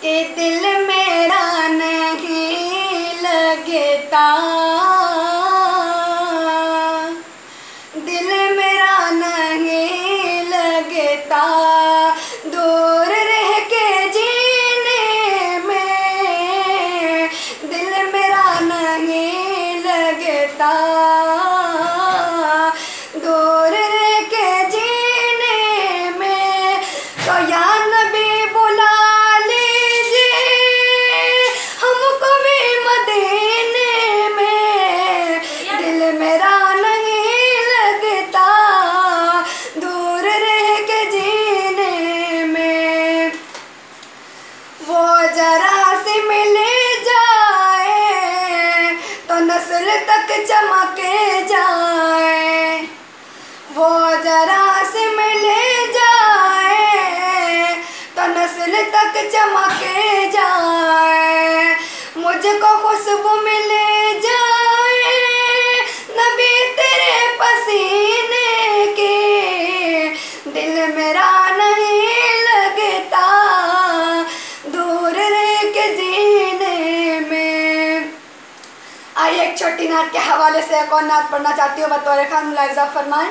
कि दिल मेरा नहीं लगता। दिल मेरा नहीं लगता। दूर रह के जीने में दिल मेरा नहीं लगता। जरा से मिले जाए तो नस्ल तक चमके जाए। वो जरा से मिले जाए तो नस्ल तक चमके जाए। मुझको खुशबू मिले जाए, नबी तेरे पसीने के। दिल मेरा आइए एक छोटी नात के हवाले से एक और नात पढ़ना चाहती हूँ, बतौर खान मुलायजा फरमाएँ।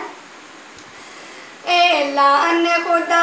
ऐलान खुदा